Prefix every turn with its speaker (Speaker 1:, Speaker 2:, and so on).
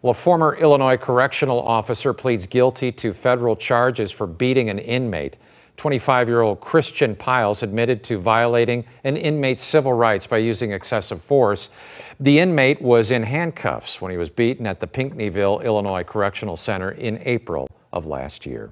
Speaker 1: Well, a former Illinois correctional officer pleads guilty to federal charges for beating an inmate. 25 year old Christian Piles admitted to violating an inmate's civil rights by using excessive force. The inmate was in handcuffs when he was beaten at the Pinckneyville, Illinois Correctional Center in April of last year.